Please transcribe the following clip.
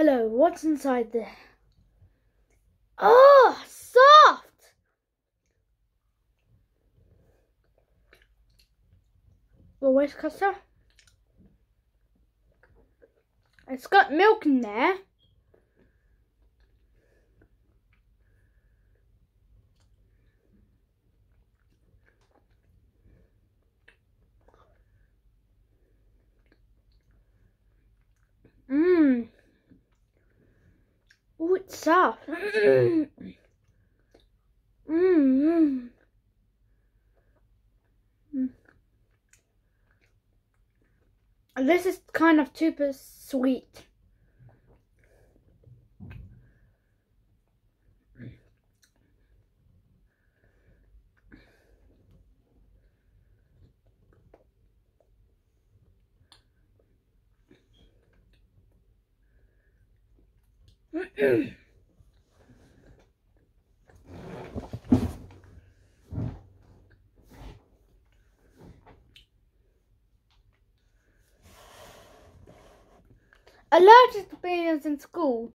Hello, what's inside there? Oh, soft! Well, where's custard? It's got milk in there. Oh, it's soft. Mmm. Mmm. This is kind of super sweet. Allergic to peanuts in school.